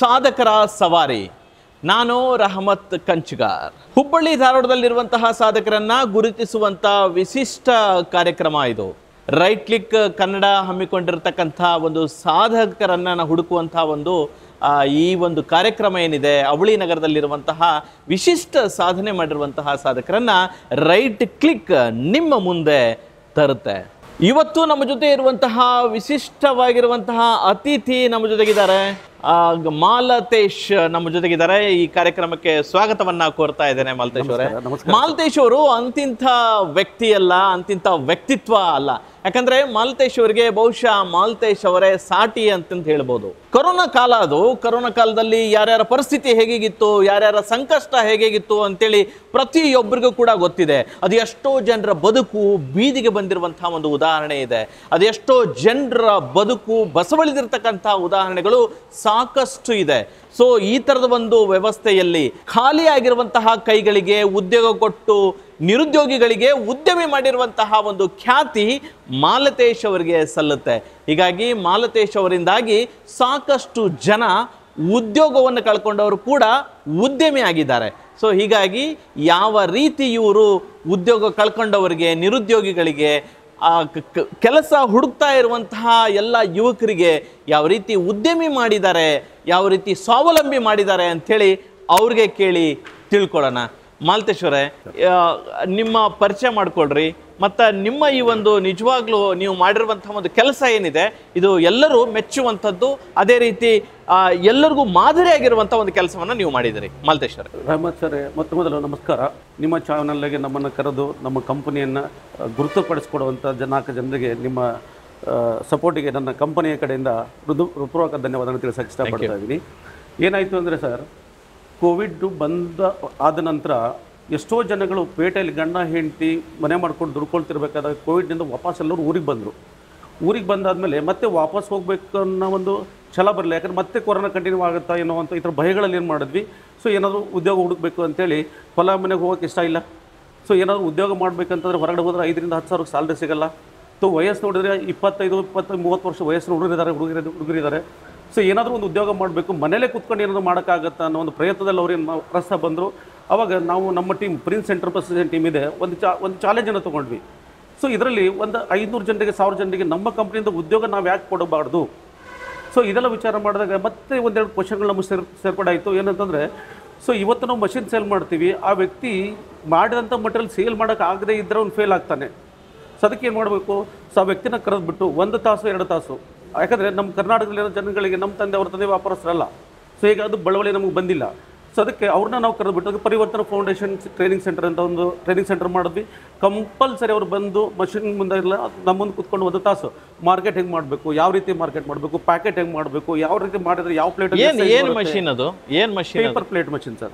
ಸಾಧಕರ ಸವಾರಿ. ನಾನು ರಹಮತ್ ಕಂಚಗಾರ್. ಹುಬ್ಬಳ್ಳಿ ಧಾರವಾಡದಲ್ಲಿರುವಂತಹ ಸಾಧಕರನ್ನ ಗುರುತಿಸುವಂತ ವಿಶಿಷ್ಟ ಕಾರ್ಯಕ್ರಮ ಇದು. ರೈಟ್ ಕ್ಲಿಕ್ ಕನ್ನಡ ಹಮ್ಮಿಕೊಂಡಿರ್ತಕ್ಕಂಥ ಒಂದು ಸಾಧಕರನ್ನ ನಾವು ಹುಡುಕುವಂತಹ ಒಂದು ಈ ಒಂದು ಕಾರ್ಯಕ್ರಮ ಏನಿದೆ, ಅವಳಿ ನಗರದಲ್ಲಿರುವಂತಹ ವಿಶಿಷ್ಟ ಸಾಧನೆ ಮಾಡಿರುವಂತಹ ಸಾಧಕರನ್ನ ರೈಟ್ ಕ್ಲಿಕ್ ನಿಮ್ಮ ಮುಂದೆ ತರುತ್ತೆ. ಇವತ್ತು ನಮ್ಮ ಜೊತೆ ಇರುವಂತಹ ವಿಶಿಷ್ಟವಾಗಿರುವಂತಹ ಅತಿಥಿ ನಮ್ಮ ಜೊತೆಗಿದ್ದಾರೆ. ಮಾಲತೇಶ್ ನಮ್ಮ ಜೊತೆಗಿದ್ದಾರೆ. ಈ ಕಾರ್ಯಕ್ರಮಕ್ಕೆ ಸ್ವಾಗತವನ್ನ ಕೋರ್ತಾ ಇದ್ದೇನೆ ಮಾಲತೇಶ್ ಅವರೇ. ಮಾಲತೇಶ್ ಅವರು ಅಂತಿಂಥ ವ್ಯಕ್ತಿ ಅಲ್ಲ ಅಂತಿಂಥ ವ್ಯಕ್ತಿತ್ವ ಅಲ್ಲ. ಯಾಕಂದ್ರೆ ಮಾಲತೇಶ್ ಅವರಿಗೆ ಬಹುಶಃ ಮಾಲತೇಶ್ ಅವರೇ ಸಾಟಿ ಅಂತಂತ ಹೇಳ್ಬೋದು. ಕೊರೋನಾ ಕಾಲ ಅದು. ಕೊರೋನಾ ಕಾಲದಲ್ಲಿ ಯಾರ್ಯಾರ ಪರಿಸ್ಥಿತಿ ಹೇಗಿತ್ತು ಯಾರ್ಯಾರ ಸಂಕಷ್ಟ ಹೇಗಿತ್ತು ಅಂತೇಳಿ ಪ್ರತಿಯೊಬ್ಬರಿಗೂ ಕೂಡ ಗೊತ್ತಿದೆ. ಅದು ಎಷ್ಟೋ ಜನರ ಬದುಕು ಬೀದಿಗೆ ಬಂದಿರುವಂತಹ ಒಂದು ಉದಾಹರಣೆ ಇದೆ. ಅದು ಎಷ್ಟೋ ಜನರ ಬದುಕು ಬಸವಳಿದಿರ್ತಕ್ಕಂಥ ಉದಾಹರಣೆಗಳು ಸಾಕಷ್ಟು ಇದೆ. ಸೊ ಈ ತರದ ಒಂದು ವ್ಯವಸ್ಥೆಯಲ್ಲಿ ಖಾಲಿಯಾಗಿರುವಂತಹ ಕೈಗಳಿಗೆ ಉದ್ಯೋಗ ಕೊಟ್ಟು ನಿರುದ್ಯೋಗಿಗಳಿಗೆ ಉದ್ಯಮಿ ಮಾಡಿರುವಂತಹ ಒಂದು ಖ್ಯಾತಿ ಮಾಲತೇಶ್ ಅವರಿಗೆ ಸಲ್ಲುತ್ತೆ. ಹೀಗಾಗಿ ಮಾಲತೇಶ್ ಅವರಿಂದಾಗಿ ಸಾಕಷ್ಟು ಜನ ಉದ್ಯೋಗವನ್ನು ಕಳ್ಕೊಂಡವರು ಕೂಡ ಉದ್ಯಮಿ ಆಗಿದ್ದಾರೆ. ಸೊ ಹೀಗಾಗಿ ಯಾವ ರೀತಿ ಇವರು ಉದ್ಯೋಗ ಕಳ್ಕೊಂಡವರಿಗೆ, ನಿರುದ್ಯೋಗಿಗಳಿಗೆ ಆ ಕೆಲಸ ಹುಡುಕ್ತಾ ಇರುವಂತಹ ಎಲ್ಲ ಯುವಕರಿಗೆ ಯಾವ ರೀತಿ ಉದ್ಯಮಿ ಮಾಡಿದ್ದಾರೆ, ಯಾವ ರೀತಿ ಸ್ವಾವಲಂಬಿ ಮಾಡಿದ್ದಾರೆ ಅಂಥೇಳಿ ಅವ್ರಿಗೆ ಕೇಳಿ ತಿಳ್ಕೊಳ್ಳೋಣ. ಮಾಲ್ತೇಶ್ವರೇ ನಿಮ್ಮ ಪರಿಚಯ ಮಾಡ್ಕೊಳ್ರಿ. ಮತ್ತು ನಿಮ್ಮ ಈ ಒಂದು ನಿಜವಾಗ್ಲೂ ನೀವು ಮಾಡಿರುವಂಥ ಒಂದು ಕೆಲಸ ಏನಿದೆ ಇದು ಎಲ್ಲರೂ ಮೆಚ್ಚುವಂಥದ್ದು ಅದೇ ರೀತಿ ಎಲ್ಲರಿಗೂ ಮಾದರಿಯಾಗಿರುವಂಥ ಒಂದು ಕೆಲಸವನ್ನು ನೀವು ಮಾಡಿದ್ದೀರಿ. ಮಾಲ್ತೇಶ್ವರ ರಹಮತ್ ಸರ್ ಮೊತ್ತ ಮೊದಲು ನಮಸ್ಕಾರ. ನಿಮ್ಮ ಚಾನಲ್ಗೆ ನಮ್ಮನ್ನು ಕರೆದು ನಮ್ಮ ಕಂಪನಿಯನ್ನು ಗುರುತುಪಡಿಸಿಕೊಡುವಂಥ ಜನಾಕ ನಾಲ್ಕು ಜನರಿಗೆ ನಿಮ್ಮ ಸಪೋರ್ಟಿಗೆ ನನ್ನ ಕಂಪನಿಯ ಕಡೆಯಿಂದ ಹೃದು ಹೃತ್ಪೂರ್ವಕ ಧನ್ಯವಾದಗಳನ್ನು ತಿಳಿಸೋಕೆ ಇಷ್ಟಪಡ್ತಾ ಇದ್ದೀನಿ. ಏನಾಯಿತು ಅಂದರೆ ಸರ್ ಕೋವಿಡ್ ಬಂದ ಆದ ನಂತರ ಎಷ್ಟೋ ಜನಗಳು ಪೇಟೆಯಲ್ಲಿ ಗಂಡ, ಹೆಂಡತಿ ಮನೆ ಮಾಡ್ಕೊಂಡು ದುಡ್ಕೊಳ್ತಿರ್ಬೇಕಾದಾಗ ಕೋವಿಡ್ನಿಂದ ವಾಪಸ್ ಎಲ್ಲರೂ ಊರಿಗೆ ಬಂದರು. ಊರಿಗೆ ಬಂದಾದಮೇಲೆ ಮತ್ತೆ ವಾಪಸ್ ಹೋಗಬೇಕು ಅನ್ನೋ ಒಂದು ಛಲ ಬರಲಿ ಯಾಕಂದ್ರೆ ಮತ್ತೆ ಕೊರೋನಾ ಕಂಟಿನ್ಯೂ ಆಗುತ್ತಾ ಏನೋ ಅಂತ ಈ ಥರ ಭಯಗಳಲ್ಲಿ ಏನು ಮಾಡಿದ್ವಿ. ಸೊ ಏನಾದರೂ ಉದ್ಯೋಗ ಹುಡುಕಬೇಕು ಅಂತೇಳಿ ಹೊಲ ಮನೆಗೆ ಹೋಗೋಕೆ ಇಷ್ಟ ಇಲ್ಲ. ಸೊ ಏನಾದರೂ ಉದ್ಯೋಗ ಮಾಡಬೇಕಂತಂದ್ರೆ ಹೊರಗಡೆ ಹೋದ್ರೆ ಐದರಿಂದ ಹತ್ತು ಸಾವಿರಕ್ಕೆ ಸ್ಯಾಲ್ರಿ ಸಿಗಲ್ಲ. ಸೊ ವಯಸ್ಸು ನೋಡಿದರೆ ಇಪ್ಪತ್ತೈದು ಇಪ್ಪತ್ತೈದು ಮೂವತ್ತು ವರ್ಷ ವಯಸ್ಸಿನ ಹುಡುಗರಿದ್ದಾರೆ ಹುಡುಗರು ಹುಡುಗರಿದ್ದಾರೆ ಸೊ ಏನಾದರೂ ಒಂದು ಉದ್ಯೋಗ ಮಾಡಬೇಕು. ಮನೇಲೇ ಕುತ್ಕೊಂಡು ಏನಾದರೂ ಮಾಡೋಕ್ಕಾಗತ್ತಾ ಅನ್ನೋ ಒಂದು ಪ್ರಯತ್ನದಲ್ಲಿ ಅವ್ರೇನು ಏನು ಬಂದರು. ಅವಾಗ ನಾವು ನಮ್ಮ ಟೀಮ್ ಪ್ರಿನ್ಸ್ ಎಂಟರ್ಪ್ರೈಸಸ್ ಟೀಮ್ ಇದೆ, ಒಂದು ಚಾ, ಒಂದು ಚಾಲೆಂಜನ್ನು ತೊಗೊಂಡ್ವಿ. ಸೊ ಇದರಲ್ಲಿ ಒಂದು ಐದುನೂರು ಜನರಿಗೆ, ಸಾವಿರ ಜನರಿಗೆ ನಮ್ಮ ಕಂಪ್ನಿಯಿಂದ ಉದ್ಯೋಗ ನಾವು ಯಾಕೆ ಕೊಡಬಾರ್ದು? ಸೊ ಇದೆಲ್ಲ ವಿಚಾರ ಮಾಡಿದಾಗ ಮತ್ತೆ ಒಂದೆರಡು ಕ್ವಶನ್ಗಳು ನಮಗೆ ಸೇರ್, ಸೇರ್ಪಡಾಯಿತು. ಏನಂತಂದರೆ ಸೊ ಇವತ್ತು ನಾವು ಮಷಿನ್ ಸೇಲ್ ಮಾಡ್ತೀವಿ. ಆ ವ್ಯಕ್ತಿ ಮಾಡಿದಂಥ ಮಟೀರಿಯಲ್ ಸೇಲ್ ಮಾಡೋಕೆ ಆಗದೆ ಇದ್ದರೆ ಅವ್ನು ಫೇಲ್ ಆಗ್ತಾನೆ. ಸೊ ಅದಕ್ಕೆ ಏನು ಮಾಡಬೇಕು? ಸೊ ಆ ವ್ಯಕ್ತಿನ ಕರೆದ್ಬಿಟ್ಟು ಒಂದು ತಾಸು, ಎರಡು ತಾಸು. ಯಾಕಂದರೆ ನಮ್ಮ ಕರ್ನಾಟಕದಲ್ಲಿರೋ ಜನಗಳಿಗೆ ನಮ್ಮ ತಂದೆ, ಅವ್ರ ತಂದೆ ವ್ಯಾಪಾರಸ್ಥರಲ್ಲ. ಸೊ ಈಗ ಅದು ಬಳವಳಿ ನಮಗೆ ಬಂದಿಲ್ಲ. ಸೊ ಅದಕ್ಕೆ ಅವ್ರನ್ನ ನಾವು ಕರೆದು ಬಿಟ್ಟು ಪರಿವರ್ತನ ಫೌಂಡೇಶನ್ ಟ್ರೈನಿಂಗ್ ಸೆಂಟರ್ ಅಂತ ಒಂದು ಟ್ರೈನಿಂಗ್ ಸೆಂಟರ್ ಮಾಡಿದ್ವಿ. ಕಂಪಲ್ಸರಿ ಅವ್ರು ಬಂದು ಮಷಿನ್ ಮುಂದೆ ಇಲ್ಲ ನಮ್ಮ ಮುಂದೆ ಕುತ್ಕೊಂಡು ಒಂದು ತಾಸು. ಮಾರ್ಕೆಟ್ ಹೆಂಗೆ ಮಾಡಬೇಕು ಯಾವ ರೀತಿ ಮಾರ್ಕೆಟ್ ಮಾಡಬೇಕು ಪ್ಯಾಕೆಟ್ ಹೆಂಗೆ ಮಾಡಬೇಕು ಯಾವ ರೀತಿ ಮಾಡಿದ್ರೆ ಯಾವ ಪ್ಲೇಟ್ ಏನು ಮಷಿನ್ ಅದು? ಏನು machine paper plate machine sir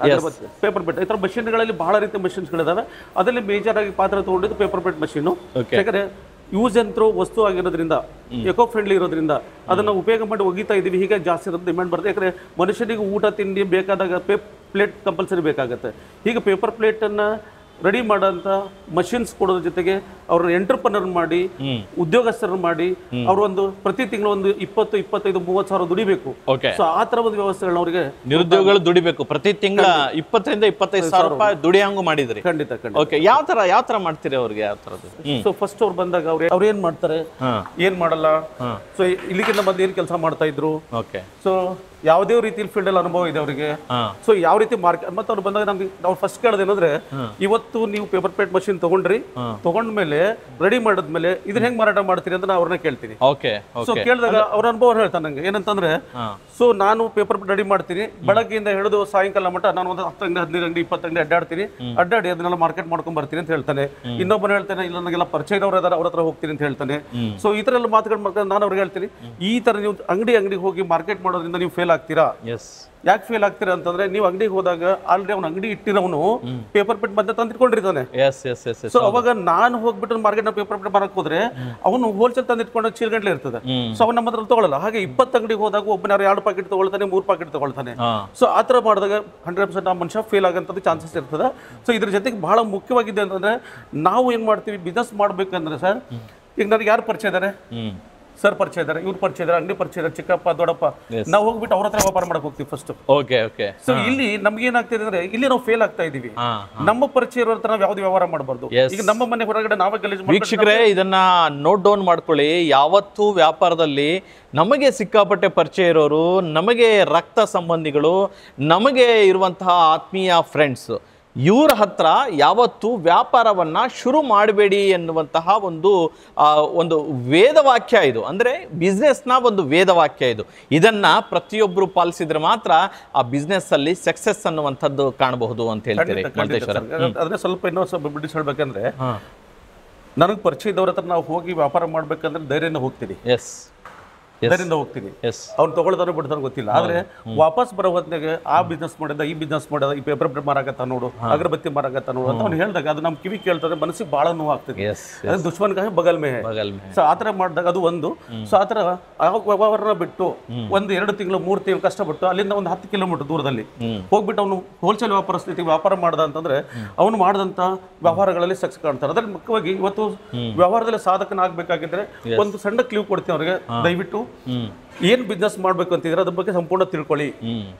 paper plate ಈ ಥರ ಮಷಿನ್ಗಳಲ್ಲಿ ಬಹಳ ರೀತಿಯ ಮಷಿನ್ಸ್ಗಳಿದಾವೆ ಅದರಲ್ಲಿ ಮೇಜರ್ ಆಗಿ ಪಾತ್ರ ತೊಗೊಂಡಿದ್ದು ಪೇಪರ್ ಪ್ಲೇಟ್ ಮಷೀನು ಯಾಕಂದ್ರೆ ಯೂಸ್ ಅಂತ ವಸ್ತು ಆಗಿರೋದ್ರಿಂದ ಎಕೋ ಫ್ರೆಂಡ್ಲಿ ಇರೋದ್ರಿಂದ ಅದನ್ನು ಉಪಯೋಗ ಮಾಡಿ ಒಗಿತಾ ಇದೀವಿ ಹೀಗೆ ಜಾಸ್ತಿ ಇರೋದು ಡಿಮ್ಯಾಂಡ್ ಬರುತ್ತೆ. ಯಾಕಂದರೆ ಮನುಷ್ಯನಿಗೆ ಊಟ ತಿಂಡಿ ಬೇಕಾದಾಗ ಪೇ ಪ್ಲೇಟ್ ಕಂಪಲ್ಸರಿ ಬೇಕಾಗುತ್ತೆ. ಹೀಗೆ ಪೇಪರ್ ಪ್ಲೇಟನ್ನು ರೆಡಿ ಮಾಡೋಂಥ ಮಷಿನ್ಸ್ ಕೊಡೋದ್ರ ಜೊತೆಗೆ ಅವ್ರನ್ನ ಎಂಟರ್ಪ್ರನರ್ ಮಾಡಿ ಉದ್ಯೋಗಸ್ಥರನ್ನ ಮಾಡಿ ಅವ್ರ ಒಂದು ಪ್ರತಿ ತಿಂಗಳು ಒಂದು ಇಪ್ಪತ್ತು ಇಪ್ಪತ್ತೈದು ಮೂವತ್ತು ಸಾವಿರ ದುಡಿಬೇಕು. ಸೊ ಆ ಥರ ಒಂದು ವ್ಯವಸ್ಥೆಗಳನ್ನ ಅವರಿಗೆ ನಿರುದ್ಯೋಗಗಳು ದುಡಿಬೇಕು. ಪ್ರತಿ ತಿಂಗಳ ಇಪ್ಪತ್ತರಿಂದ ಇಪ್ಪತ್ತೈದು ಸಾವಿರ ರೂಪಾಯಿ ದುಡಿಯಂಗು ಮಾಡಿದ್ರಿ. ಖಂಡಿತ ಖಂಡಿತ. ಓಕೆ ಯಾವ ತರ ಯಾವ ತರ ಮಾಡ್ತೀರಿ ಅವ್ರಿಗೆ ಯಾವ ತರದ್ದು? ಸೊ ಫಸ್ಟ್ ಅವ್ರು ಬಂದಾಗ ಅವ್ರು ಅವ್ರು ಏನ್ ಮಾಡ್ತಾರೆ? ಏನ್ ಮಾಡಲ್ಲ? ಸೊ ಇಲ್ಲಿಗಿಂತ ಬಂದು ಏನ್ ಕೆಲಸ ಮಾಡ್ತಾ ಇದ್ರು? ಓಕೆ ಸೊ ಯಾವುದೇ ರೀತಿ ಫೀಲ್ಡ್ ಅಲ್ಲಿ ಅನುಭವ ಇದೆ ಅವರಿಗೆ. ಸೊ ಯಾವ ರೀತಿ ಮಾರ್ಕೆಟ್ ಮತ್ತೆ ಅವ್ರು ಬಂದಾಗ ನಮ್ಗೆ ನಾವು ಫಸ್ಟ್ ಕೇಳೋದೇನಂದ್ರೆ ಇವತ್ತು ನೀವು ಪೇಪರ್ ಪ್ಲೇಟ್ ಮಷಿನ್ ತಗೊಂಡ್ರಿ ತಗೊಂಡ್ಮೇಲೆ ರೆಡಿ ಮಾಡಿದ್ಮೇಲೆ ಇದನ್ನ ಹೆಂಗ್ ಮಾರಾಟ ಮಾಡ್ತೀರಿ ಅಂತ ನಾನು ಅವ್ರನ್ನ ಕೇಳ್ತೀನಿ ಸೊ ಕೇಳಿದಾಗ ಅವ್ರ ಅನುಭವ ಹೇಳ್ತಾನೆ ನಂಗೆ. ಏನಂತಂದ್ರೆ ಸೊ ನಾನು ಪೇಪರ್ ರೆಡಿ ಮಾಡ್ತೀನಿ ಬೆಳಗ್ಗೆಯಿಂದ ಹಿಡಿದು ಸಾಯಂಕಾಲ ಮಟ್ಟ ನಾನು ಒಂದು ಹತ್ತು ಅಂಗಡಿ ಹದಿನೈದು ಅಂಗಡಿ ಇಪ್ಪತ್ತು ಅಂಗಡಿ ಅಡ್ಡಾಡ್ತೀನಿ ಅಡ್ಡಾಡಿ ಅದನ್ನೆಲ್ಲ ಮಾರ್ಕೆಟ್ ಮಾಡ್ಕೊಂಡ್ ಬರ್ತೀನಿ ಅಂತ ಹೇಳ್ತಾನೆ. ಇನ್ನೊಬ್ಬನ ಹೇಳ್ತಾನೆ ಇಲ್ಲ ನನಗೆಲ್ಲ ಪರಿಚಯ ಅವ್ರ ಇದಾರೆ ಅವ್ರ ಹತ್ರ ಹೋಗ್ತೀನಿ ಅಂತ ಹೇಳ್ತಾನೆ. ಸೊ ಈ ತರ ಎಲ್ಲ ಮಾತುಗಳು ನಾನು ಅವ್ರಿಗೆ ಹೇಳ್ತೀನಿ ಈ ತರ ನೀವು ಅಂಗಡಿ ಅಂಗಡಿಗೆ ಹೋಗಿ ಮಾರ್ಕೆಟ್ ಮಾಡೋದ್ರಿಂದ ನೀವು ಫೇಲ್ ಆಗ್ತೀರಾ? ಯಾಕೆ ಫೇಲ್ ಆಗ್ತೀರಾ ಅಂತಂದ್ರೆ ನೀವು ಅಂಗಡಿಗೆ ಹೋದಾಗ ಆಲ್ರೆಡಿ ಅವ್ನ ಅಂಗಡಿ ಇಟ್ಟಿರೋನು ಪೇಪರ್ ಪೆಟ್ ಮಧ್ಯ ತಂದಿಟ್ಕೊಂಡಿರ್ತಾನೆ. ಸೊ ಅವಾಗ ನಾನು ಹೋಗ್ಬಿಟ್ಟು ಮಾರ್ಕೆಟ್ ಪೇಪರ್ ಪ್ಲೇಟ್ ಮಾರಕ್ ಹೋದ್ರೆ ಅವನು ಹೋಲ್ಸೇಲ್ ತಂದಿಟ್ಕೊಂಡು ಚೀಲ್ಗಂಟ್ಲೆ ಇರ್ತದೆ. ಸೊ ಅವ್ನ ನಮ್ಮ ಹತ್ರ ತಗೊಳ್ಳಲ್ಲ ಹಾಗೆ ಇಪ್ಪತ್ತು ಅಂಗಡಿಗೆ ಹೋದಾಗ ಒಬ್ಬನ ಎರಡು ಪಾಕೆಟ್ ತಗೊಳ್ತಾನೆ ಮೂರು ಪಾಕೆಟ್ ತಗೊಳ್ತಾನೆ. ಸೊ ಆ ಥರ ಮಾಡಿದಾಗ ಹಂಡ್ರೆಡ್ ಪರ್ಸೆಂಟ್ ಆ ಮನುಷ್ಯ ಫೇಲ್ ಆಗೋಂಥದ್ದು ಚಾನ್ಸಸ್ ಇರ್ತದೆ. ಸೊ ಇದ್ರ ಜೊತೆಗೆ ಬಹಳ ಮುಖ್ಯವಾಗಿದೆ ಅಂತಂದ್ರೆ ನಾವು ಏನು ಮಾಡ್ತೀವಿ? ಬಿಸ್ನೆಸ್ ಮಾಡ್ಬೇಕಂದ್ರೆ ಸರ್ ಈಗ ನನಗೆ ಯಾರು ಪರಿಚಯ ಇದ್ದಾರೆ ಸರ್ ಪರಿಚಯ ಇದ್ದಾರೆ ಇವ್ರು ಪರಿಚಯ ಇದ್ದಾರೆ ಅಂಗಡಿ ಪರಿಚಯ ಇದ್ದಾರೆ ಚಿಕ್ಕಪ್ಪ ದೊಡ್ಡಪ್ಪ. ನಾವು ಹೋಗ್ಬಿಟ್ಟು ಅವ್ರ ಹತ್ರ ವ್ಯಾಪಾರ ಮಾಡಕ್ ಹೋಗ್ತೀವಿ ಫಸ್ಟ್ ಓಕೆ ಓಕೆ ಸೊ ಇಲ್ಲಿ ನಮ್ಗೆ ಏನಾಗ್ತಿದೆ ಅಂದ್ರೆ ಇಲ್ಲಿ ನಾವು ಫೇಲ್ ಆಗ್ತಾ ಇದೀವಿ. ನಮ್ಮ ಪರಿಚಯ ಇರೋ ಹತ್ರ ನಾವು ಯಾವ್ದು ವ್ಯವಹಾರ ಮಾಡಬಾರ್ದು. ಈಗ ನಮ್ಮ ಮನೆ ಹೊರಗಡೆ ನಾವೇ ಗಲೀಜ್ ವೀಕ್ಷಕರೇ ಇದನ್ನ ನೋಟ್ ಡೌನ್ ಮಾಡ್ಕೊಳ್ಳಿ. ಯಾವತ್ತೂ ವ್ಯಾಪಾರದಲ್ಲಿ ನಮಗೆ ಸಿಕ್ಕಾಪಟ್ಟೆ ಪರಿಚಯ ಇರೋರು ನಮಗೆ ರಕ್ತ ಸಂಬಂಧಿಗಳು ನಮಗೆ ಇರುವಂತಹ ಆತ್ಮೀಯ ಫ್ರೆಂಡ್ಸ್ ಇವ್ರ ಹತ್ರ ಯಾವತ್ತು ವ್ಯಾಪಾರವನ್ನ ಶುರು ಮಾಡಬೇಡಿ ಎನ್ನುವಂತಹ ಒಂದು ಆ, ಒಂದು ವೇದವಾಕ್ಯ ಇದು. ಅಂದ್ರೆ ಬಿಸ್ನೆಸ್ನ ಒಂದು ವೇದವಾಕ್ಯ ಇದು. ಇದನ್ನ ಪ್ರತಿಯೊಬ್ಬರು ಪಾಲಿಸಿದ್ರೆ ಮಾತ್ರ ಆ ಬಿಸ್ನೆಸ್ ಅಲ್ಲಿ ಸಕ್ಸಸ್ ಅನ್ನುವಂಥದ್ದು ಕಾಣಬಹುದು ಅಂತ ಹೇಳ್ತೀರಿ ಅದನ್ನೇ ಸ್ವಲ್ಪ ಇನ್ನೊಂದು ಸ್ವಲ್ಪ ಬಿಡಿಸ್ ಹೇಳ್ಬೇಕಂದ್ರೆ ನನಗೆ ಪರಿಚಯ ಇದ್ದವ್ರ ಹತ್ರ ನಾವು ಹೋಗಿ ವ್ಯಾಪಾರ ಮಾಡ್ಬೇಕಂದ್ರೆ ಧೈರ್ಯನ ಹೋಗ್ತೀವಿ ಎಸ್ ಧೈರ್ಯದಿಂದ ಹೋಗ್ತೀನಿ. ಅವ್ರು ತಗೊಳ್ತಾರೋ ಬಿಡ್ತಾರೋ ಗೊತ್ತಿಲ್ಲ. ಆದ್ರೆ ವಾಪಸ್ ಬರೋ ಹೊತ್ತಿನಾಗ ಆ ಬಿಸ್ನೆಸ್ ಮಾಡಿದ ಈ ಬಿಸ್ನೆಸ್ ಮಾಡಿದ ಈ ಪೇಪರ್ ಪ್ರಿಂಟ್ ಮಾರಾಕತ್ತ ನೋಡು ಅಗರಬತ್ತಿ ಮಾರಾಕತ್ತ ನೋಡು ಅಂತ ಅವ್ನು ಹೇಳಿದಾಗ ಅದು ನಮ್ಮ ಕಿವಿ ಕೇಳ್ತಾರೆ ಮನಸ್ಸಿಗೆ ಬಹಳ ನೋವು ಆಗ್ತದೆ. ಅದು ಬಗಲ್ ಮೇ ಸೊ ಆತರ ಥರ ಮಾಡಿದಾಗ ಅದು ಒಂದು. ಸೊ ಆತರ ಥರ ವ್ಯವಹಾರನ ಬಿಟ್ಟು ಒಂದು ಎರಡು ತಿಂಗಳು ಮೂರು ತಿಂಗಳು ಕಷ್ಟಪಟ್ಟು ಅಲ್ಲಿಂದ ಒಂದು ಹತ್ತು ಕಿಲೋಮೀಟರ್ ದೂರದಲ್ಲಿ ಹೋಗ್ಬಿಟ್ಟು ಅವನು ಹೋಲ್ಸೇಲ್ ವ್ಯಾಪಾರ ಸ್ಥಿತಿ ವ್ಯಾಪಾರ ಮಾಡ್ದ ಅಂತಂದ್ರೆ ಅವನು ಮಾಡಿದಂಥ ವ್ಯವಹಾರಗಳಲ್ಲಿ ಸಕ್ಸಸ್ ಕಾಣ್ತಾರೆ ಅದ್ರಲ್ಲಿ ಮುಖ್ಯವಾಗಿ ಇವತ್ತು ವ್ಯವಹಾರದಲ್ಲಿ ಸಾಧಕನಾಗಬೇಕಾಗಿದ್ರೆ ಒಂದು ಸಣ್ಣ ಕ್ಲೀವ್ ಕೊಡ್ತೀನಿ ಅವ್ರಿಗೆ. ದಯವಿಟ್ಟು ಏನ್ ಬಿಸ್ನೆಸ್ ಮಾಡಬೇಕು ಅಂತಿದ್ರೆ ಅದ್ರ ಬಗ್ಗೆ ಸಂಪೂರ್ಣ ತಿಳ್ಕೊಳ್ಳಿ.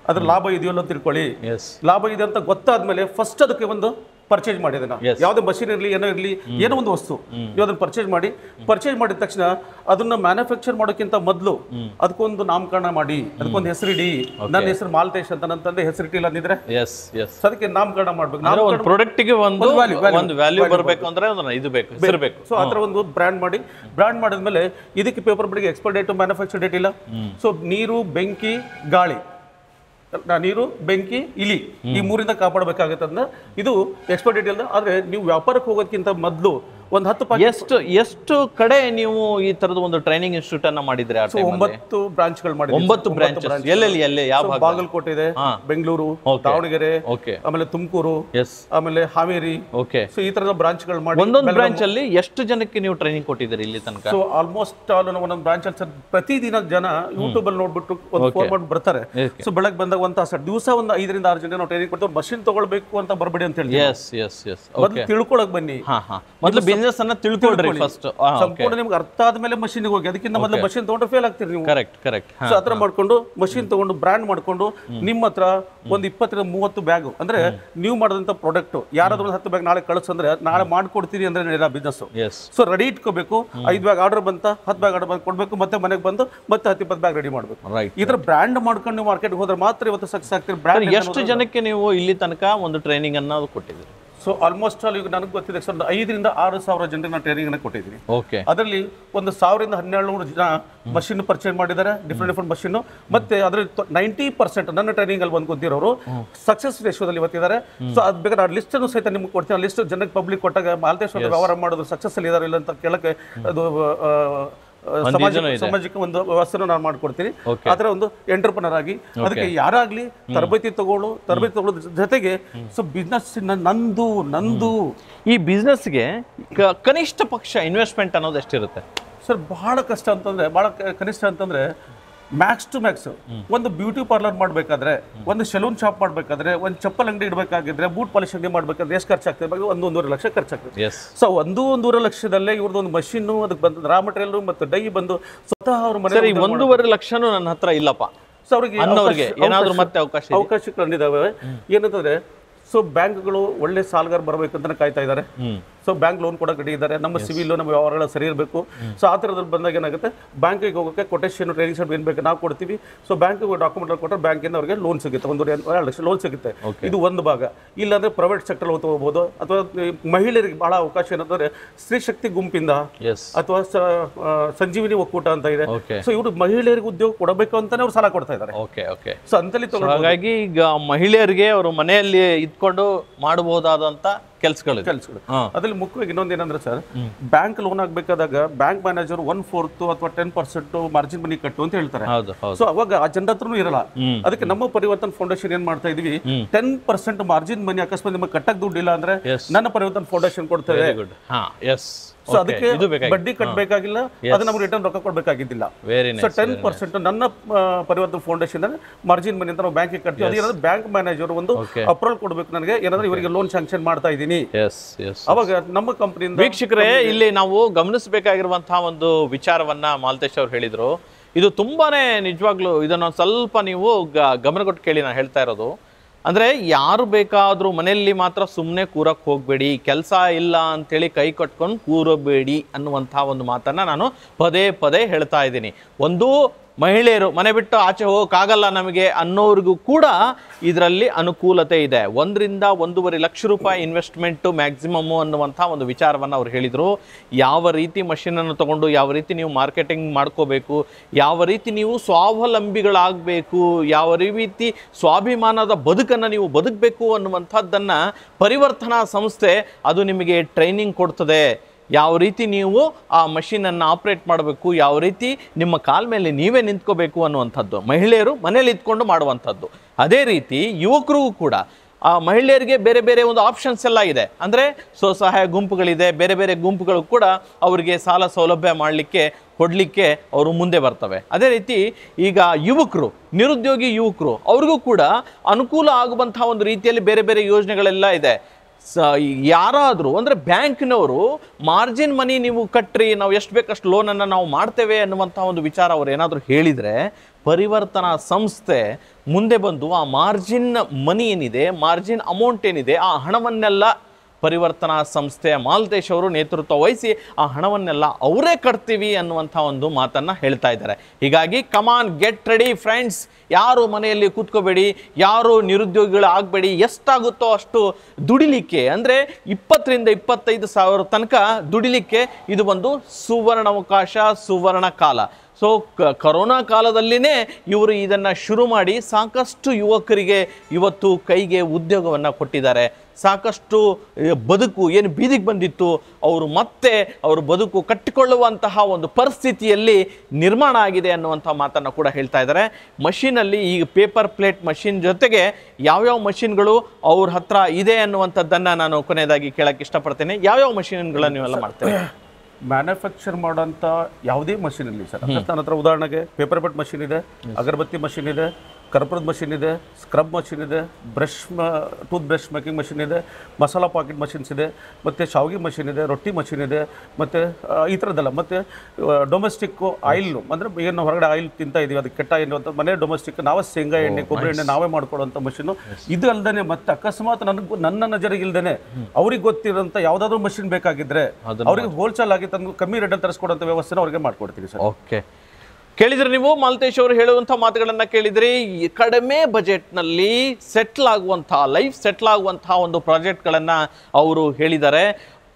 ಅದ್ರ ಲಾಭ ಇದೆಯೋ ಅಂತ ತಿಳ್ಕೊಳ್ಳಿ. ಎಸ್ ಲಾಭ ಇದೆ ಅಂತ ಗೊತ್ತಾದ್ಮೇಲೆ ಫಸ್ಟ್ ಅದಕ್ಕೆ ಒಂದು ಪರ್ಚೇಸ್ ಮಾಡಿ ಅದನ್ನ. ಯಾವುದೇ ಮಷೀನ್ ಇರಲಿ ಏನೋ ಇರಲಿ ಏನೋ ಒಂದು ವಸ್ತು. ನೀವು ಅದನ್ನ ಪರ್ಚೇಸ್ ಮಾಡಿ ಪರ್ಚೇಸ್ ಮಾಡಿದ ತಕ್ಷಣ ಅದನ್ನ ಮ್ಯಾನುಫ್ಯಾಕ್ಚರ್ ಮಾಡೋಕ್ಕಿಂತ ಮೊದಲು ಅದಕ್ಕೊಂದು ನಾಮಕರಣ ಮಾಡಿ ಅದಕ್ಕೊಂದು ಹೆಸರಿಡಿ. ನನ್ನ ಹೆಸರು ಮಾಲ್ತೇಶ್ ಅಂತ ನನ್ನ ತಂದೆ ಹೆಸರಿಟ್ಟಿಲ್ಲ ಅಂದಿದ್ರೆ? ಅದಕ್ಕೆ ನಾಮಕರಣ ಮಾಡ್ಬೇಕು. ಒಂದು ಪ್ರಾಡಕ್ಟ್ಗೆ ವ್ಯಾಲ್ಯೂ ಬರಬೇಕು ಅಂದ್ರೆ ಇದು ಬೇಕು ಸೊ ಆ ಥರ ಒಂದು ಬ್ರ್ಯಾಂಡ್ ಮಾಡಿ. ಬ್ರ್ಯಾಂಡ್ ಮಾಡಿದ್ಮೇಲೆ ಇದಕ್ಕೆ ಪೇಪರ್ ಬಿಡಿಗೆ ಎಕ್ಸ್ಪೈರ್ ಡೇಟ್ ಮ್ಯಾನುಫ್ಯಾಕ್ಚರ್ ಡೇಟ್ ಇಲ್ಲ. ಸೊ ನೀರು ಬೆಂಕಿ ಗಾಳಿ. ನೀರು ಬೆಂಕಿ ಇಲಿ ಈ ಮೂರಿಂದ ಕಾಪಾಡಬೇಕಾಗತ್ತೆ ಅಂದ್ರೆ ಇದು ಎಕ್ಸ್ಪರ್ಟ್ ಡೀಟೇಲ್ ಆದರೆ ಆದ್ರೆ ನೀವು ವ್ಯಾಪಾರಕ್ಕೆ ಹೋಗೋದಕ್ಕಿಂತ ಮೊದಲು ಒಂದು ಹತ್ತು ಎಷ್ಟು ಎಷ್ಟು ಕಡೆ ನೀವು ಈ ತರದ ಒಂದು ಟ್ರೈನಿಂಗ್ ಇನ್ಸ್ಟಿಟ್ಯೂಟ್ ಅನ್ನ ಮಾಡಿದ್ರೆ? ಒಂಬತ್ತು ಬ್ರಾಂಚ್ಗಳು ಮಾಡಿ ಒಂಬತ್ತು ಬ್ರಾಂಚ್ ಎಲ್ಲೆಲ್ಲಿ ಎಲ್ಲಿ ಯಾವ ಬಾಗಲಕೋಟೆ ಇದೆ ಬೆಂಗಳೂರು. ದಾವಣಗೆರೆ ಆಮೇಲೆ ತುಮಕೂರು ಎಸ್ ಆಮೇಲೆ ಹಾವೇರಿ. ಓಕೆ ಸೊ ಈ ತರದ ಬ್ರಾಂಚ್ಗಳು ಮಾಡಿ ಒಂದೊಂದು ಬ್ರಾಂಚ್ ಅಲ್ಲಿ ಎಷ್ಟು ಜನಕ್ಕೆ ನೀವು ಟ್ರೈನಿಂಗ್ ಕೊಟ್ಟಿದ್ದೀರಿ ಇಲ್ಲಿ ತನಕ? ಸೊ ಆಲ್ಮೋಸ್ಟ್ ಆಲ್ ಒಂದೊಂದು ಬ್ರಾಂಚ್ ಅಲ್ಲಿ ಸರ್ ಪ್ರತಿದಿನ ಜನ ಯೂಟ್ಯೂಬ್ ಅಲ್ಲಿ ನೋಡ್ಬಿಟ್ಟು ಒಂದು ಫೋನ್ ಮಾಡಿ ಬರ್ತಾರೆ. ಸೊ ಬೆಳಗ್ಗೆ ಬಂದಾಗ ಒಂದು ತಾಸು ದಿವಸ ಒಂದು ಐದರಿಂದ ಆರು ಜನ ನಾವು ಟ್ರೈನಿಂಗ್ ಕೊಡ್ತೀವಿ. ಮಷಿನ್ ತಗೊಳ್ಬೇಕು ಅಂತ ಬರಬೇಡಿ ಅಂತ ಹೇಳಿ ಎಸ್ ಎಸ್ ಎಸ್ ಮೊದಲು ತಿಳ್ಕೊಳಕ್ ಬನ್ನಿ. ಹಾ ಹಾ. ಮೊದಲು ಬಿಸ್ನೆಸ್ ಅನ್ನ ತಿಳ್ಕೊಳ್ರಿ ಫಸ್ಟ್ ಸಂಪೂರ್ಣ ನಿಮ್ಗೆ ಅರ್ಥ ಆದ್ಮೇಲೆ ಮಷಿನ್ಗೆ ಹೋಗಿ. ಅದಕ್ಕಿಂತ ಮೊದಲು ಮಷಿನ್ ತಗೊಂಡ್ರೆ ಫೇಲ್ ಆಗ್ತೀರಿ ನೀವು. ಕರೆಕ್ಟ್ ಕರೆಕ್ಟ್ ಸೊ ಹತ್ರ ಮಾಡ್ಕೊಂಡು ಮಷಿನ್ ತಗೊಂಡು ಬ್ರ್ಯಾಂಡ್ ಮಾಡ್ಕೊಂಡು ನಿಮ್ಮ ಹತ್ರ ಒಂದು ಇಪ್ಪತ್ತರಿಂದ ಮೂವತ್ತು ಬ್ಯಾಗ್ ಅಂದ್ರೆ ನೀವು ಮಾಡಿದಂತ ಪ್ರಾಡಕ್ಟ್ ಯಾರಾದ್ರೂ ಒಂದು ಹತ್ತು ಬ್ಯಾಗ್ ನಾಳೆ ಕಳಿಸಂದ್ರೆ ನಾಳೆ ಮಾಡ್ಕೊಡ್ತೀರಿ ಅಂದ್ರೆ ಬಿಸ್ನೆಸ್ ಸೊ ರೆಡಿ ಇಟ್ಕೋಬೇಕು. ಐದು ಬ್ಯಾಗ್ ಆರ್ಡರ್ ಬಂತ ಹತ್ತು ಬ್ಯಾಗ್ ಆರ್ಡರ್ ಬಂದು ಕೊಡಬೇಕು ಮತ್ತೆ ಮನೆಗೆ ಬಂದು ಮತ್ತೆ ಹತ್ತು ಇಪ್ಪತ್ತು ಬ್ಯಾಗ್ ರೆಡಿ ಮಾಡಬೇಕು. ಇದ್ರ ಈ ಬ್ರ್ಯಾಂಡ್ ಮಾಡ್ಕೊಂಡು ನೀವು ಮಾರ್ಕೆಟ್ಗೆ ಹೋದ್ರೆ ಮಾತ್ರ ಇವತ್ತು ಸಕ್ಸಸ್ ಆಗ್ತೀರಿ. ಬ್ರ್ಯಾಂಡ್ ಎಷ್ಟು ಜನಕ್ಕೆ ನೀವು ಇಲ್ಲಿ ತನಕ ಒಂದು ಟ್ರೈನಿಂಗ್ ಅನ್ನ ಕೊಟ್ಟಿದ್ದೀರಿ? ಸೊ ಆಲ್ಮೋಸ್ಟ್ ಆಲ್ ಈಗ ನನಗೆ ಗೊತ್ತಿದೆ ಸರ್ ಒಂದು ಐದರಿಂದ ಆರು ಸಾವಿರ ಜನರಿಗೆ ನಾನು ಟ್ರೈನಿಂಗ್ ಅನ್ನ ಕೊಟ್ಟಿದ್ದೀನಿ. ಓಕೆ ಅದರಲ್ಲಿ ಒಂದು ಸಾವಿರದಿಂದ ಹನ್ನೆರಡು ನೂರು ಜನ ಮಷಿನ್ ಪರ್ಚೇಸ್ ಮಾಡಿದ್ದಾರೆ ಡಿಫ್ರೆಂಟ್ ಡಿಫ್ರೆಂಟ್ ಮಷಿನ್ ಮತ್ತೆ ಅದರಲ್ಲಿ ನೈಂಟಿ ಪರ್ಸೆಂಟ್ ನನ್ನ ಟ್ರೈನಿಂಗ್ ಅಲ್ಲಿ ಬಂದು ಗೊತ್ತಿರೋರು ಸಕ್ಸಸ್ ರೇಷೋದಲ್ಲಿ ಇವತ್ತಿದ್ದಾರೆ ಸೊ ಅದು ಬೇಕಾದ್ರೆ ಆ ಲಿಸ್ಟ್ ಅನ್ನು ಸಹಿತ ನಿಮ್ಗೆ ಕೊಡ್ತೀನಿ. ಲಿಸ್ಟ್ ಜನಕ್ಕೆ ಪಬ್ಲಿಕ್ ಕೊಟ್ಟಾಗ ಮಾಲ್ತೇಶ್ವರ ವ್ಯವಹಾರ ಮಾಡೋದು ಸಕ್ಸಸ್ ಅಲ್ಲಿ ಇದಾರೆ ಇಲ್ಲ ಅಂತ ಕೇಳಕ್ಕೆ ಅದು ಸಮಾಜಕ್ಕೆ ಒಂದು ವ್ಯವಸ್ಥೆನ ನಾನು ಮಾಡ್ಕೊಡ್ತೀನಿ. ಆದರೆ ಆ ಥರ ಒಂದು ಎಂಟರ್ಪ್ರನರ್ ಆಗಿ ಅದಕ್ಕೆ ಯಾರಾಗ್ಲಿ ತರಬೇತಿ ತಗೊಳ್ಳು ತರಬೇತಿ ತಗೊಳ್ಳೋ ಜೊತೆಗೆ ಸೊ ಬಿಸ್ನೆಸ್ ನಂದು ನಂದು. ಈ ಬಿಸ್ನೆಸ್ಗೆ ಕನಿಷ್ಠ ಪಕ್ಷ ಇನ್ವೆಸ್ಟ್ಮೆಂಟ್ ಅನ್ನೋದು ಎಷ್ಟಿರುತ್ತೆ? ಸರ್ ಬಹಳ ಕಷ್ಟ ಅಂತಂದ್ರೆ ಬಹಳ ಕನಿಷ್ಠ ಅಂತಂದ್ರೆ ಮ್ಯಾಕ್ಸ್ ಟು ಮ್ಯಾಕ್ಸ್ ಒಂದು ಬ್ಯೂಟಿ ಪಾರ್ಲರ್ ಮಾಡಬೇಕಾದ್ರೆ ಒಂದು ಸೆಲೂನ್ ಶಾಪ್ ಮಾಡಬೇಕಾದ್ರೆ ಒಂದು ಚಪ್ಪಲ್ ಅಂಗಡಿ ಇಡಬೇಕಾಗಿದ್ರೆ ಬೂಟ್ ಪಾಲಿಶ್ ಅಂಗಡಿ ಮಾಡಬೇಕಾದ್ರೆ ಎಷ್ಟು ಖರ್ಚಾಗ್ತದೆ ಬಗ್ಗೆ ಒಂದು ಒಂದೂವರೆ ಲಕ್ಷ ಖರ್ಚಾಗ್ತದೆ ಸೊ ಒಂದು ಒಂದೂವರೆ ಲಕ್ಷದಲ್ಲೇ ಇವ್ರದ್ದು ಒಂದು ಮಷಿನ್ನು ಅದಕ್ಕೆ ಬಂದು ರಾ ಮಟೀರಿಯಲ್ ಮತ್ತು ಡೈ ಬಂದು ಸ್ವತಃ ಅವ್ರ ಮನೆ ಸರಿ ಒಂದೂವರೆ ಲಕ್ಷನೂ ನನ್ನ ಹತ್ರ ಇಲ್ಲಪ್ಪ. ಸೊ ಅವ್ರಿಗೆ ಅವಕಾಶ- ಮತ್ತೆ ಅವಕಾಶ ಇದೆ? ಅವಕಾಶಗಳಿದಾವೆ ಏನಂತಂದ್ರೆ ಸೊ ಬ್ಯಾಂಕ್ಗಳು ಒಳ್ಳೆ ಸಾಲಗಾರ ಬರಬೇಕಂತ ಕಾಯ್ತಾ ಇದ್ದಾರೆ. ಸೊ ಬ್ಯಾಂಕ್ ಲೋನ್ ಕೂಡ ರೆಡಿ ಇದ್ದಾರೆ. ನಮ್ಮ ಸಿವಿಲ್ ನಮ್ಮ ವ್ಯವಹಾರಗಳ ಸರಿ ಇರಬೇಕು. ಸೊ ಆ ಥರದಲ್ಲಿ ಬಂದಾಗ ಏನಾಗುತ್ತೆ? ಬ್ಯಾಂಕಿಗೆ ಹೋಗೋಕ್ಕೆ ಕೊಟೇಶನ್ ಟ್ರೈನಿಂಗ್ ಸರ್ಟ್ ಏನು ಬೇಕು ನಾವು ಕೊಡ್ತೀವಿ. ಸೊ ಬ್ಯಾಂಕಿಗೆ ಡಾಕ್ಯುಮೆಂಟ್ ಕೊಟ್ಟರೆ ಬ್ಯಾಂಕಿಂದ ಅವರಿಗೆ ಲೋನ್ ಸಿಗುತ್ತೆ. ಒಂದು ಎರಡು ಲಕ್ಷ ಲೋನ್ ಸಿಗುತ್ತೆ. ಇದು ಒಂದು ಭಾಗ. ಇಲ್ಲಾಂದರೆ ಪ್ರೈವೇಟ್ ಸೆಕ್ಟರ್ ಹೋಗ್ಬೋದು. ಅಥವಾ ಮಹಿಳೆಯರಿಗೆ ಭಾಳ ಅವಕಾಶ ಏನಂದರೆ ಸ್ತ್ರೀ ಶಕ್ತಿ ಗುಂಪಿಂದ ಅಥವಾ ಸಂಜೀವಿನಿ ಒಕ್ಕೂಟ ಅಂತ ಇದೆ. ಸೊ ಇವರು ಮಹಿಳೆಯರಿಗೆ ಉದ್ಯೋಗ ಕೊಡಬೇಕು ಅಂತಾನೆ ಅವ್ರು ಸಾಲ ಕೊಡ್ತಾ ಇದ್ದಾರೆ. ಓಕೆ ಓಕೆ ಸೊ ಅಂತಲ್ಲಿ ತಗೊಂಡು ಹಾಗಾಗಿ ಈಗ ಮಹಿಳೆಯರಿಗೆ ಅವರು ಮನೆಯಲ್ಲಿ ಇದ್ಕೊಂಡು ಮಾಡಬಹುದಾದಂತ ಕೆಲಸಗಳಿದೆ. ಕೆಲಸಗಳು. ಅದ್ರಲ್ಲಿ ಮುಖ್ಯವಾಗಿ ಇನ್ನೊಂದು ಏನಂದ್ರೆ ಸರ್ ಬ್ಯಾಂಕ್ ಲೋನ್ ಆಗ್ಬೇಕಾದಾಗ ಬ್ಯಾಂಕ್ ಮ್ಯಾನೇಜರ್ ಒನ್ ಫೋರ್ತ್ ಅಥವಾ ಟೆನ್ ಪರ್ಸೆಂಟ್ ಮಾರ್ಜಿನ್ ಮನಿ ಕಟ್ಟು ಅಂತ ಹೇಳ್ತಾರೆ. ಸೊ ಅವಾಗ ಆ ಜನರ ಹತ್ರನೂ ಇರಲ್ಲ ಅದಕ್ಕೆ ನಮ್ಮ ಪರಿವರ್ತನ್ ಫೌಂಡೇಶನ್ ಏನ್ ಮಾಡ್ತಾ ಇದೀವಿ? ಟೆನ್ ಪರ್ಸೆಂಟ್ ಮಾರ್ಜಿನ್ ಮನಿ ಅಕಸ್ಮಾತ್ ನಿಮಗೆ ಕಟ್ಟಕ್ ದುಡ್ಡಿಲ್ಲ ಅಂದ್ರೆ. ನನ್ನ ಪರಿವರ್ತನ್ ಫೌಂಡೇಶನ್ ಕೊಡ್ತೇವೆ. ಎಸ್ ಸೊ ಅದಕ್ಕೆ ಬಡ್ಡಿ ಕಟ್ಟಬೇಕಾಗಿಲ್ಲ ಅದು ನಮ್ಗೆ ರಿಟರ್ನ್ ರೊಕ್ಕ ಕೊಡಬೇಕಾಗಿದ್ದಿಲ್ಲ. ಸೊ ಟೆನ್ ಪರ್ಸೆಂಟ್ ನನ್ನ ಪರಿವರ್ತನ ಫೌಂಡೇಶನ್ ಮಾರ್ಜಿನ್ ಮನಿ ಅಂತ ನಾವು ಬ್ಯಾಂಕಿಗೆ ಕಟ್ತೀವಿ. ಅದೇನಾದ್ರೆ ಬ್ಯಾಂಕ್ ಮ್ಯಾನೇಜರ್ ಒಂದು. ಅಪ್ರೂವಲ್ ಕೊಡಬೇಕು ನನಗೆ. ಏನಾದ್ರೆ ಇವರಿಗೆ ಲೋನ್ ಸ್ಯಾಂಕ್ಷನ್ ಮಾಡ್ತಾ ಇದ್ದೀನಿ. ಅವಾಗ ನಮ್ಮ ಕಂಪನಿಯಿಂದ ವೀಕ್ಷಕರೇ ಇಲ್ಲಿ ನಾವು ಗಮನಿಸಬೇಕಾಗಿರುವಂತಹ ಒಂದು ವಿಚಾರವನ್ನ ಮಾಲ್ತೇಶ್ ಅವ್ರು ಹೇಳಿದ್ರು. ಇದು ತುಂಬಾನೇ ನಿಜವಾಗ್ಲೂ ಇದನ್ನ ಸ್ವಲ್ಪ ನೀವು ಗಮನ ಕೊಟ್ಟು ಕೇಳಿ ನಾನು ಹೇಳ್ತಾ ಇರೋದು. ಅಂದ್ರೆ ಯಾರು ಬೇಕಾದರೂ ಮನೆಯಲ್ಲಿ ಮಾತ್ರ ಸುಮ್ಮನೆ ಕೂರಕ್ ಹೋಗಬೇಡಿ, ಕೆಲಸ ಇಲ್ಲ ಅಂತೇಳಿ ಕೈ ಕಟ್ಕೊಂಡು ಕೂರಬೇಡಿ ಅನ್ನುವಂಥ ಒಂದು ಮಾತನ್ನ ನಾನು ಪದೇ ಪದೇ ಹೇಳ್ತಾ ಇದ್ದೀನಿ. ಒಂದು ಮಹಿಳೆಯರು ಮನೆ ಬಿಟ್ಟು ಆಚೆ ಹೋಗೋಕ್ಕಾಗಲ್ಲ ನಮಗೆ ಅನ್ನೋರಿಗೂ ಕೂಡ ಇದರಲ್ಲಿ ಅನುಕೂಲತೆ ಇದೆ. ಒಂದರಿಂದ ಒಂದೂವರೆ ಲಕ್ಷ ರೂಪಾಯಿ ಇನ್ವೆಸ್ಟ್ಮೆಂಟು ಮ್ಯಾಕ್ಸಿಮಮ್ಮು ಅನ್ನುವಂಥ ಒಂದು ವಿಚಾರವನ್ನು ಅವ್ರು ಹೇಳಿದರು. ಯಾವ ರೀತಿ ಮಷಿನನ್ನು ತಗೊಂಡು ಯಾವ ರೀತಿ ನೀವು ಮಾರ್ಕೆಟಿಂಗ್ ಮಾಡ್ಕೋಬೇಕು, ಯಾವ ರೀತಿ ನೀವು ಸ್ವಾವಲಂಬಿಗಳಾಗಬೇಕು, ಯಾವ ರೀತಿ ಸ್ವಾಭಿಮಾನದ ಬದುಕನ್ನು ನೀವು ಬದುಕಬೇಕು ಅನ್ನುವಂಥದ್ದನ್ನು ಪರಿವರ್ತನಾ ಸಂಸ್ಥೆ ಅದು ನಿಮಗೆ ಟ್ರೈನಿಂಗ್ ಕೊಡ್ತದೆ. ಯಾವ ರೀತಿ ನೀವು ಆ ಮಷಿನನ್ನು ಆಪ್ರೇಟ್ ಮಾಡಬೇಕು, ಯಾವ ರೀತಿ ನಿಮ್ಮ ಕಾಲ ಮೇಲೆ ನೀವೇ ನಿಂತ್ಕೋಬೇಕು ಅನ್ನುವಂಥದ್ದು, ಮಹಿಳೆಯರು ಮನೇಲಿ ಇದ್ಕೊಂಡು ಮಾಡುವಂಥದ್ದು. ಅದೇ ರೀತಿ ಯುವಕರಿಗೂ ಕೂಡ, ಆ ಮಹಿಳೆಯರಿಗೆ ಬೇರೆ ಬೇರೆ ಒಂದು ಆಪ್ಷನ್ಸ್ ಎಲ್ಲ ಇದೆ. ಅಂದರೆ ಸ್ವಸಹಾಯ ಗುಂಪುಗಳಿದೆ, ಬೇರೆ ಬೇರೆ ಗುಂಪುಗಳು ಕೂಡ ಅವರಿಗೆ ಸಾಲ ಸೌಲಭ್ಯ ಮಾಡಲಿಕ್ಕೆ, ಕೊಡಲಿಕ್ಕೆ ಅವರು ಮುಂದೆ ಬರ್ತವೆ. ಅದೇ ರೀತಿ ಈಗ ಯುವಕರು, ನಿರುದ್ಯೋಗಿ ಯುವಕರು, ಅವ್ರಿಗೂ ಕೂಡ ಅನುಕೂಲ ಆಗುವಂತಹ ಒಂದು ರೀತಿಯಲ್ಲಿ ಬೇರೆ ಬೇರೆ ಯೋಜನೆಗಳೆಲ್ಲ ಇದೆ. ಸ ಯಾರಾದರೂ, ಅಂದರೆ ಬ್ಯಾಂಕ್ನವರು, ಮಾರ್ಜಿನ್ ಮನಿ ನೀವು ಕಟ್ಟ್ರಿ ನಾವು ಎಷ್ಟು ಬೇಕಷ್ಟು ಲೋನನ್ನು ನಾವು ಮಾಡ್ತೇವೆ ಅನ್ನುವಂಥ ಒಂದು ವಿಚಾರ ಅವ್ರು ಏನಾದರೂ ಹೇಳಿದರೆ, ಪರಿವರ್ತನಾ ಸಂಸ್ಥೆ ಮುಂದೆ ಬಂದು ಆ ಮಾರ್ಜಿನ್ ಮನಿ ಏನಿದೆ, ಮಾರ್ಜಿನ್ ಅಮೌಂಟ್ ಏನಿದೆ, ಆ ಹಣವನ್ನೆಲ್ಲ ಪರಿವರ್ತನಾ ಸಂಸ್ಥೆ ಮಾಲ್ತೇಶ್ ಅವರು ನೇತೃತ್ವ ವಹಿಸಿ ಆ ಹಣವನ್ನೆಲ್ಲ ಅವರೇ ಕಟ್ತೀವಿ ಅನ್ನುವಂಥ ಒಂದು ಮಾತನ್ನು ಹೇಳ್ತಾ ಇದ್ದಾರೆ. ಹೀಗಾಗಿ ಕಮಾನ್ ಗೆಟ್ ರೆಡಿ ಫ್ರೆಂಡ್ಸ್ ಯಾರು ಮನೆಯಲ್ಲಿ ಕೂತ್ಕೋಬೇಡಿ, ಯಾರು ನಿರುದ್ಯೋಗಿಗಳು ಆಗಬೇಡಿ, ಎಷ್ಟಾಗುತ್ತೋ ಅಷ್ಟು ದುಡಿಲಿಕ್ಕೆ, ಅಂದರೆ ಇಪ್ಪತ್ತರಿಂದ ಇಪ್ಪತ್ತೈದು ಸಾವಿರ ತನಕ ದುಡಿಲಿಕ್ಕೆ ಇದು ಒಂದು ಸುವರ್ಣಾವಕಾಶ ಸುವರ್ಣ ಕಾಲ ಸೊ ಕರೋನಾ ಕಾಲದಲ್ಲಿನೇ ಇವರು ಇದನ್ನು ಶುರು ಮಾಡಿ ಸಾಕಷ್ಟು ಯುವಕರಿಗೆ ಇವತ್ತು ಕೈಗೆ ಉದ್ಯೋಗವನ್ನು ಕೊಟ್ಟಿದ್ದಾರೆ. ಸಾಕಷ್ಟು ಬದುಕು ಏನು ಬೀದಿಗೆ ಬಂದಿತ್ತು, ಅವರು ಮತ್ತೆ ಅವರು ಬದುಕು ಕಟ್ಟಿಕೊಳ್ಳುವಂತಹ ಒಂದು ಪರಿಸ್ಥಿತಿಯಲ್ಲಿ ನಿರ್ಮಾಣ ಆಗಿದೆ ಅನ್ನುವಂಥ ಮಾತನ್ನು ಕೂಡ ಹೇಳ್ತಾ ಇದ್ದಾರೆ. ಮಷೀನಲ್ಲಿ ಈಗ ಪೇಪರ್ ಪ್ಲೇಟ್ ಮಷಿನ್ ಜೊತೆಗೆ ಯಾವ್ಯಾವ ಮಷಿನ್ಗಳು ಅವ್ರ ಹತ್ರ ಇದೆ ಅನ್ನುವಂಥದ್ದನ್ನು ನಾನು ಕೊನೆಯದಾಗಿ ಕೇಳಕ್ಕೆ ಇಷ್ಟಪಡ್ತೇನೆ. ಯಾವ್ಯಾವ ಮಷಿನ್ಗಳನ್ನು ನೀವೆಲ್ಲ ಮಾಡ್ತೇವೆ ಮ್ಯಾನುಫ್ಯಾಕ್ಚರ್ ಮಾಡೋಂಥ ಯಾವುದೇ ಮಷಿನ್ ಇರಲಿ ಸರ್. ನನ್ನ ಹತ್ರ ಉದಾಹರಣೆಗೆ ಪೇಪರ್ ಬಟ್ ಮಷಿನ್ ಇದೆ ಅಗರಬತ್ತಿ ಮಷಿನ್ ಇದೆ ಕರ್ಪೂರದ ಮಷಿನ್ ಇದೆ ಸ್ಕ್ರಬ್ ಮಷಿನ್ ಇದೆ brush tooth brush making machine ಇದೆ ಮಸಾಲಾ ಪಾಕೆಟ್ ಮಷಿನ್ಸ್ ಇದೆ ಮತ್ತು ಶಾವಿಗೆ ಮಷಿನ್ ಇದೆ ರೊಟ್ಟಿ ಮಷಿನ್ ಇದೆ ಮತ್ತು ಈ ಥರದ್ದೆಲ್ಲ. ಮತ್ತು ಡೊಮೆಸ್ಟಿಕ್ಕು ಆಯಿಲ್ ಅಂದರೆ ಏನು ನಾವು ಹೊರಗಡೆ ಆಯಿಲ್ ತಿಂತಾ ಇದ್ದೀವಿ ಅದು ಕೆಟ್ಟ ಏನು ಅಂತ ಮನೆ ಡೊಮೆಸ್ಟಿಕ್ ನಾವೇ ಶೇಂಗಾ ಎಣ್ಣೆ ಕೊಬ್ಬರಿ ಎಣ್ಣೆ ನಾವೇ ಮಾಡ್ಕೊಡುವಂಥ ಮಷಿನು ಇದು ಅಲ್ಲದೆ ಮತ್ತೆ ಅಕಸ್ಮಾತ್ ನನಗೆ ನನ್ನ ನಜರಿಗೆ ಅವ್ರಿಗೆ ಗೊತ್ತಿರೋಂಥ ಯಾವುದಾದ್ರೂ ಮಷಿನ್ ಬೇಕಾಗಿದ್ದರೆ ಅವ್ರಿಗೆ ಹೋಲ್ಸೇಲ್ ಆಗಿ ತಂದು ಕಮ್ಮಿ ರೇಟಲ್ಲಿ ತರಿಸ್ಕೊಡೋಂಥ ವ್ಯವಸ್ಥೆನ ಅವ್ರಿಗೆ ಮಾಡ್ಕೊಡ್ತೀವಿ ಸರ್. ಓಕೆ ಕೇಳಿದ್ರೆ ನೀವು? ಮಾಲ್ತೇಶ್ ಅವರು ಹೇಳುವಂಥ ಮಾತುಗಳನ್ನು ಕೇಳಿದ್ರಿ. ಕಡಿಮೆ ಬಜೆಟ್ನಲ್ಲಿ ಸೆಟ್ಲ್ ಆಗುವಂಥ ಲೈಫ್ ಸೆಟ್ಲ್ ಆಗುವಂತಹ ಒಂದು ಪ್ರಾಜೆಕ್ಟ್ಗಳನ್ನು ಅವರು ಹೇಳಿದ್ದಾರೆ.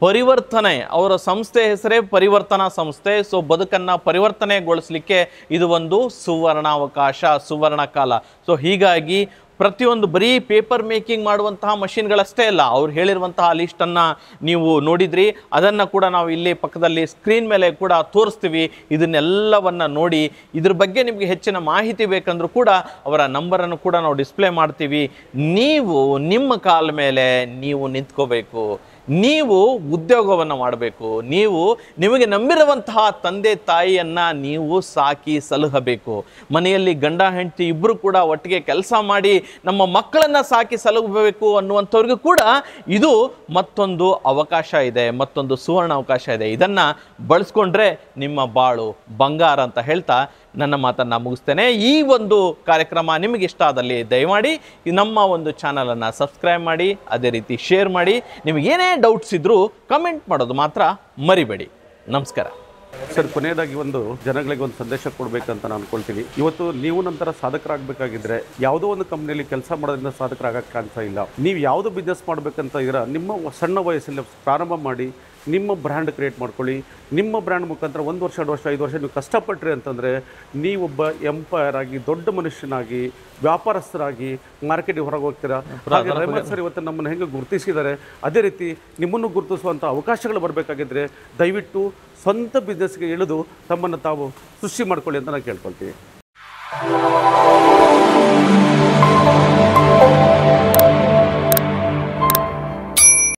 ಪರಿವರ್ತನೆ, ಅವರ ಸಂಸ್ಥೆ ಹೆಸರೇ ಪರಿವರ್ತನಾ ಸಂಸ್ಥೆ. ಸೊ, ಬದುಕನ್ನು ಪರಿವರ್ತನೆಗೊಳಿಸಲಿಕ್ಕೆ ಇದು ಒಂದು ಸುವರ್ಣಾವಕಾಶ ಸುವರ್ಣ ಕಾಲ ಸೊ, ಹೀಗಾಗಿ ಪ್ರತಿಯೊಂದು ಬರೀ ಪೇಪರ್ ಮೇಕಿಂಗ್ ಮಾಡುವಂತಹ ಮಷಿನ್ಗಳಷ್ಟೇ ಅಲ್ಲ, ಅವ್ರು ಹೇಳಿರುವಂತಹ ಲಿಸ್ಟನ್ನು ನೀವು ನೋಡಿದ್ರಿ. ಅದನ್ನು ಕೂಡ ನಾವು ಇಲ್ಲಿ ಪಕ್ಕದಲ್ಲಿ ಸ್ಕ್ರೀನ್ ಮೇಲೆ ಕೂಡ ತೋರಿಸ್ತೀವಿ. ಇದನ್ನೆಲ್ಲವನ್ನು ನೋಡಿ, ಇದ್ರ ಬಗ್ಗೆ ನಿಮಗೆ ಹೆಚ್ಚಿನ ಮಾಹಿತಿ ಬೇಕಂದ್ರೂ ಕೂಡ ಅವರ ನಂಬರನ್ನು ಕೂಡ ನಾವು ಡಿಸ್ಪ್ಲೇ ಮಾಡ್ತೀವಿ. ನೀವು ನಿಮ್ಮ ಕಾಲ ಮೇಲೆ ನೀವು ನಿಂತ್ಕೋಬೇಕು. ನೀವು ಉದ್ಯೋಗವನ್ನು ಮಾಡಬೇಕು, ನೀವು ನಿಮಗೆ ನಂಬಿರುವಂತಹ ತಂದೆ ತಾಯಿಯನ್ನು ನೀವು ಸಾಕಿ ಸಲಹಬೇಕು. ಮನೆಯಲ್ಲಿ ಗಂಡ ಹೆಂಡತಿ ಇಬ್ಬರು ಕೂಡ ಒಟ್ಟಿಗೆ ಕೆಲಸ ಮಾಡಿ ನಮ್ಮ ಮಕ್ಕಳನ್ನು ಸಾಕಿ ಸಲಹಬೇಕು ಅನ್ನುವಂಥವ್ರಿಗೂ ಕೂಡ ಇದು ಮತ್ತೊಂದು ಅವಕಾಶ ಇದೆ, ಮತ್ತೊಂದು ಸುವರ್ಣ ಅವಕಾಶ ಇದೆ. ಇದನ್ನು ಬಳಸ್ಕೊಂಡ್ರೆ ನಿಮ್ಮ ಬಾಳು ಬಂಗಾರ ಅಂತ ಹೇಳ್ತಾ ನನ್ನ ಮಾತನ್ನು ಮುಗಿಸ್ತೇನೆ. ಈ ಒಂದು ಕಾರ್ಯಕ್ರಮ ನಿಮಗೆ ಇಷ್ಟ ಆದಲ್ಲಿ ದಯಮಾಡಿ ನಮ್ಮ ಒಂದು ಚಾನಲನ್ನು ಸಬ್ಸ್ಕ್ರೈಬ್ ಮಾಡಿ, ಅದೇ ರೀತಿ ಶೇರ್ ಮಾಡಿ. ನಿಮಗೇನೇ ಡೌಟ್ಸ್ ಇದ್ದರೂ ಕಮೆಂಟ್ ಮಾಡೋದು ಮಾತ್ರ ಮರಿಬೇಡಿ. ನಮಸ್ಕಾರ. ಸರ್ ಕೊನೆಯದಾಗಿ ಒಂದು ಜನಗಳಿಗೆ ಒಂದು ಸಂದೇಶ ಕೊಡಬೇಕಂತ ನಾನು ಅನ್ಕೊಳ್ತೀನಿ. ಇವತ್ತು ನೀವು ನಂತರ ಸಾಧಕರಾಗಬೇಕಾಗಿದ್ರೆ ಯಾವುದೋ ಒಂದು ಕಂಪ್ನಿಯಲ್ಲಿ ಕೆಲಸ ಮಾಡೋದ್ರಿಂದ ಸಾಧಕರಾಗಕ್ಕೆ ಕಾಣ್ತಾ ಇಲ್ಲ. ನೀವು ಯಾವುದು ಬಿಸ್ನೆಸ್ ಮಾಡಬೇಕಂತ ಇದ್ದೀರಾ, ನಿಮ್ಮ ಸಣ್ಣ ವಯಸ್ಸಲ್ಲಿ ಪ್ರಾರಂಭ ಮಾಡಿ ನಿಮ್ಮ ಬ್ರ್ಯಾಂಡ್ ಕ್ರಿಯೇಟ್ ಮಾಡ್ಕೊಳ್ಳಿ. ನಿಮ್ಮ ಬ್ರ್ಯಾಂಡ್ ಮುಖಾಂತರ ಒಂದು ವರ್ಷ ಎರಡು ವರ್ಷ ಐದು ವರ್ಷ ನೀವು ಕಷ್ಟಪಟ್ರಿ ಅಂತಂದರೆ ನೀವೊಬ್ಬ ಎಂಪೈರ್ ಆಗಿ ದೊಡ್ಡ ಮನುಷ್ಯನಾಗಿ ವ್ಯಾಪಾರಸ್ಥರಾಗಿ ಮಾರ್ಕೆಟಿಗೆ ಹೊರಗೆ ಹೋಗ್ತೀರಾ? ಸರ್ ಇವತ್ತು ನಮ್ಮನ್ನು ಹೆಂಗೆ ಗುರುತಿಸಿದ್ದಾರೆ ಅದೇ ರೀತಿ ನಿಮ್ಮನ್ನು ಗುರುತಿಸುವಂಥ ಅವಕಾಶಗಳು ಬರಬೇಕಾಗಿದ್ದರೆ ದಯವಿಟ್ಟು ಸ್ವಂತ ಬಿಸ್ನೆಸ್ಗೆ ಇಳಿದು ತಮ್ಮನ್ನು ತಾವು ಸೃಷ್ಟಿ ಮಾಡ್ಕೊಳ್ಳಿ ಅಂತ ನಾನು ಕೇಳ್ಕೊಳ್ತೀನಿ.